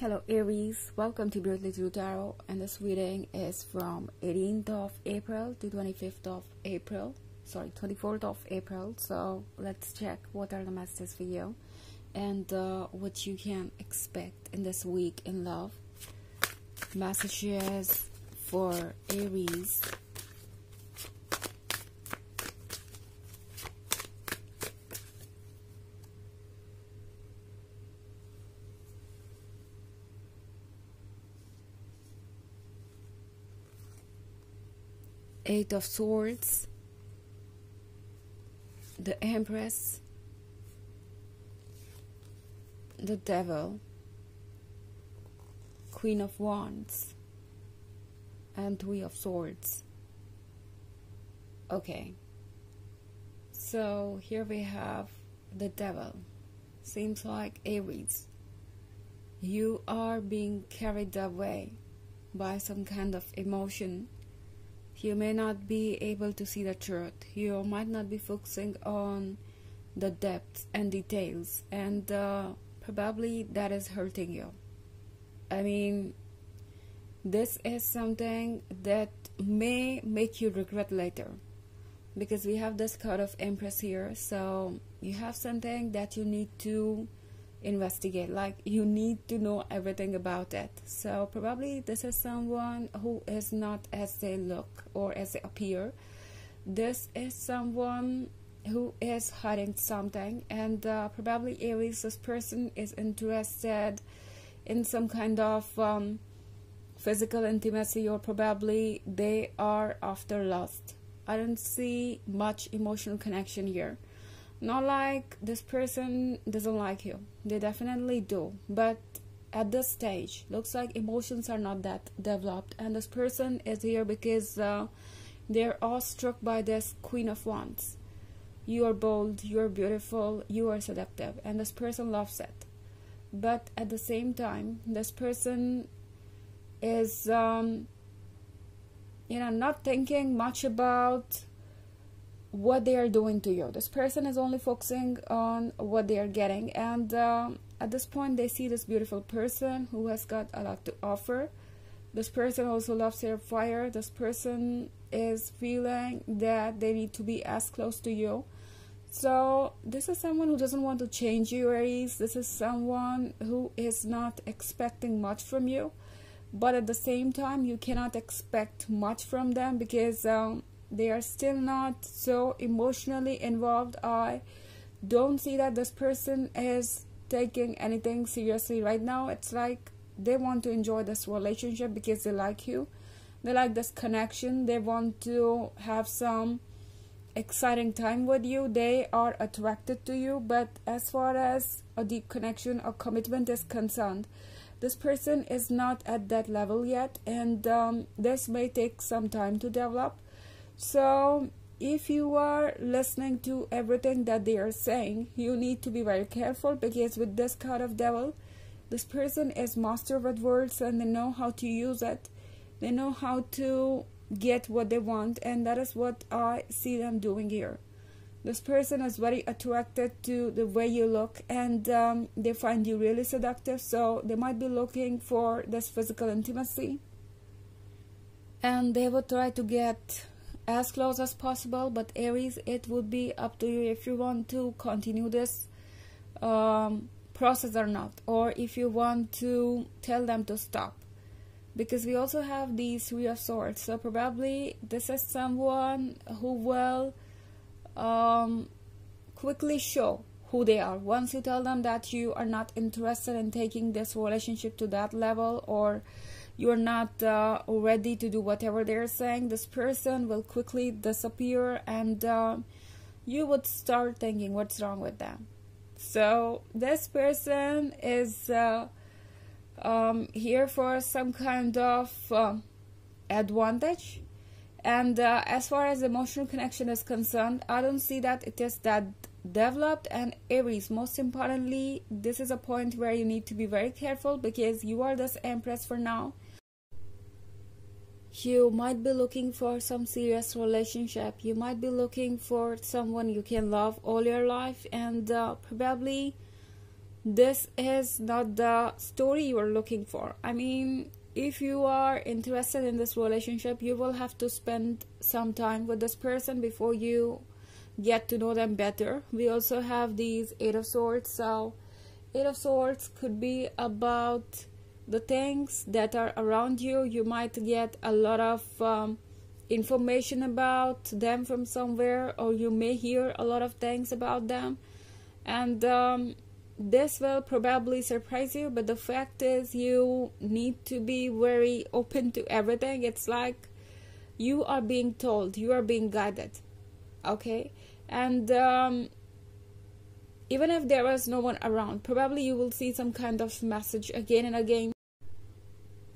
Hello Aries, welcome to Brutally True Tarot and this reading is from 18th of April to 25th of April. Sorry 24th of April. So let's check what are the messages for you and uh, what you can expect in this week in love. Messages for Aries Eight of Swords, the Empress, the Devil, Queen of Wands, and Three of Swords. Okay, so here we have the Devil. Seems like Aries. You are being carried away by some kind of emotion you may not be able to see the truth. You might not be focusing on the depths and details, and uh, probably that is hurting you. I mean, this is something that may make you regret later because we have this card of Empress here. So you have something that you need to investigate. Like you need to know everything about it. So probably this is someone who is not as they look or as they appear. This is someone who is hiding something and uh, probably aries this person is interested in some kind of um, physical intimacy or probably they are after lust. I don't see much emotional connection here not like this person doesn't like you. They definitely do. But at this stage, looks like emotions are not that developed. And this person is here because uh, they're all struck by this Queen of Wands. You are bold, you are beautiful, you are seductive. And this person loves it. But at the same time, this person is, um, you know, not thinking much about what they are doing to you. This person is only focusing on what they are getting, and um, at this point, they see this beautiful person who has got a lot to offer. This person also loves their fire. This person is feeling that they need to be as close to you. So, this is someone who doesn't want to change you, Aries. This is someone who is not expecting much from you. But at the same time, you cannot expect much from them because um, they are still not so emotionally involved. I don't see that this person is taking anything seriously right now. It's like they want to enjoy this relationship because they like you. They like this connection. They want to have some exciting time with you. They are attracted to you. But as far as a deep connection or commitment is concerned this person is not at that level yet. And um, this may take some time to develop so, if you are listening to everything that they are saying, you need to be very careful because with this card of devil, this person is master with words and they know how to use it. They know how to get what they want, and that is what I see them doing here. This person is very attracted to the way you look, and um, they find you really seductive. So they might be looking for this physical intimacy, and they will try to get as close as possible but aries it would be up to you if you want to continue this um, process or not or if you want to tell them to stop. Because we also have these three of swords so probably this is someone who will um, quickly show who they are. Once you tell them that you are not interested in taking this relationship to that level or you're not uh, ready to do whatever they're saying, this person will quickly disappear and uh, you would start thinking what's wrong with them. So this person is uh, um, here for some kind of uh, advantage. And uh, as far as emotional connection is concerned, I don't see that it is that developed and aries most importantly this is a point where you need to be very careful because you are this empress for now. You might be looking for some serious relationship. You might be looking for someone you can love all your life and uh, probably this is not the story you are looking for. I mean, if you are interested in this relationship, you will have to spend some time with this person before you get to know them better. We also have these Eight of Swords. So, Eight of Swords could be about the things that are around you. You might get a lot of um, information about them from somewhere, or you may hear a lot of things about them. And um, this will probably surprise you, but the fact is, you need to be very open to everything. It's like you are being told, you are being guided, okay? And um, even if there was no one around, probably you will see some kind of message again and again.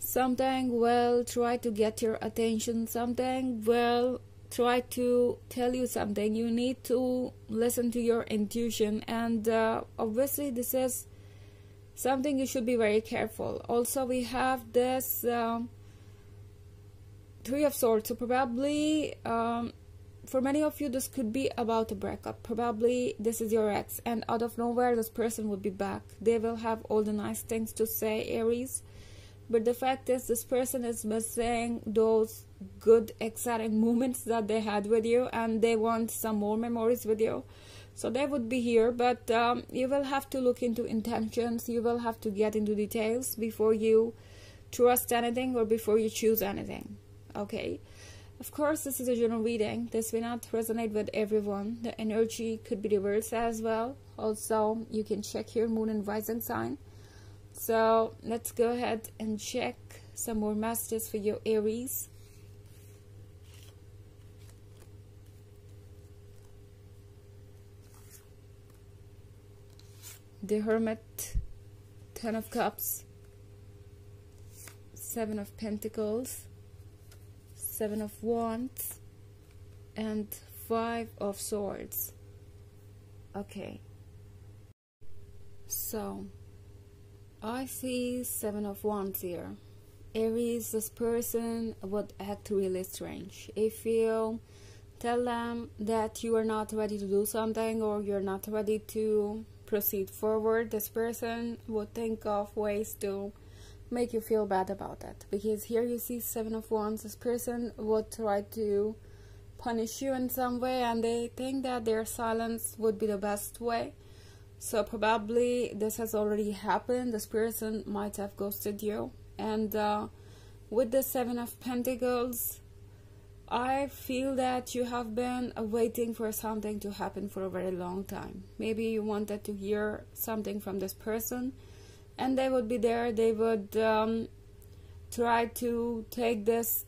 Something will try to get your attention, something will try to tell you something. You need to listen to your intuition. And uh, obviously this is something you should be very careful. Also we have this um, three of swords. So probably um, for many of you this could be about a breakup. Probably this is your ex. And out of nowhere this person would be back. They will have all the nice things to say aries. But the fact is this person is missing those good exciting moments that they had with you and they want some more memories with you. So they would be here but um, you will have to look into intentions. You will have to get into details before you trust anything or before you choose anything. Okay of course this is a general reading. This may not resonate with everyone. The energy could be reversed as well. Also you can check your moon and rising sign. So let's go ahead and check some more messages for your aries. The Hermit, Ten of Cups, Seven of Pentacles, Seven of Wands, and Five of Swords. Okay. So, I see Seven of Wands here. Aries, this person would act really strange. If you tell them that you are not ready to do something or you're not ready to proceed forward, this person would think of ways to make you feel bad about that Because here you see Seven of Wands, this person would try to punish you in some way, and they think that their silence would be the best way. So, probably this has already happened. This person might have ghosted you. And uh, with the Seven of Pentacles, I feel that you have been waiting for something to happen for a very long time. Maybe you wanted to hear something from this person, and they would be there. They would um, try to take this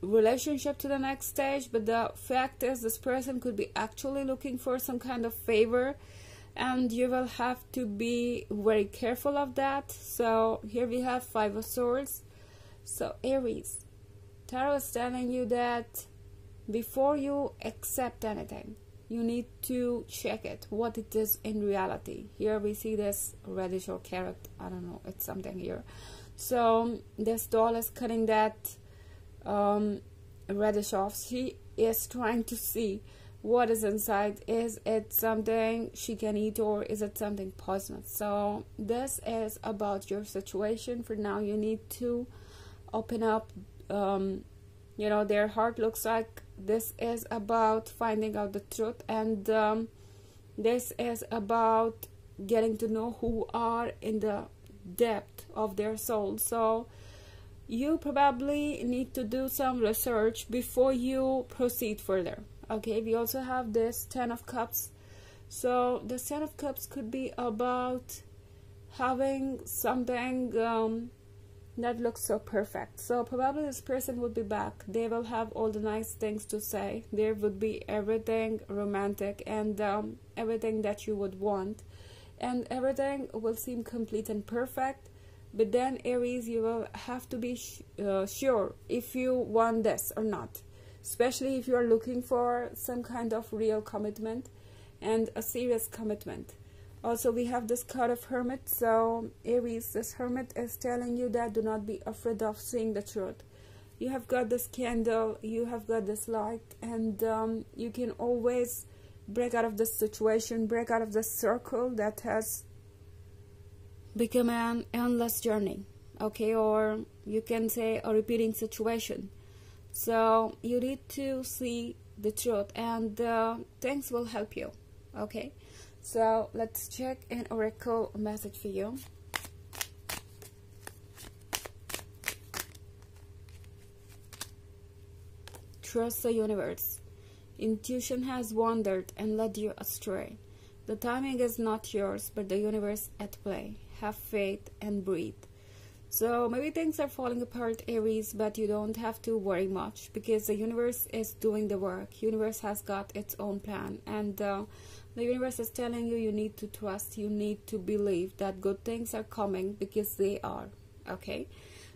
relationship to the next stage, but the fact is, this person could be actually looking for some kind of favor, and you will have to be very careful of that. So, here we have Five of Swords. So, Aries Tarot is telling you that before you accept anything, you need to check it, what it is in reality. Here we see this reddish or carrot, I don't know, it's something here. So this doll is cutting that um, reddish off. She is trying to see what is inside. Is it something she can eat or is it something poisonous? So this is about your situation. For now, you need to open up um, you know their heart looks like this is about finding out the truth and um, this is about getting to know who are in the depth of their soul. So you probably need to do some research before you proceed further. Okay we also have this ten of cups. So the ten of cups could be about having something um, that looks so perfect. So probably this person would be back. They will have all the nice things to say. There would be everything romantic and um, everything that you would want. And everything will seem complete and perfect. But then Aries, you will have to be uh, sure if you want this or not. Especially if you are looking for some kind of real commitment and a serious commitment also we have this card of hermit. So aries this hermit is telling you that do not be afraid of seeing the truth. You have got this candle you have got this light and um, you can always break out of this situation break out of this circle that has become an endless journey okay? Or you can say a repeating situation. So you need to see the truth and uh, things will help you okay so let's check an oracle message for you. Trust the universe. Intuition has wandered and led you astray. The timing is not yours but the universe at play. Have faith and breathe so maybe things are falling apart, Aries, but you don't have to worry much because the universe is doing the work. Universe has got its own plan, and uh, the universe is telling you you need to trust, you need to believe that good things are coming because they are. Okay,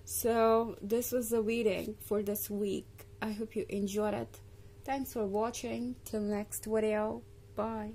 so this was the reading for this week. I hope you enjoyed it. Thanks for watching. Till next video. Bye.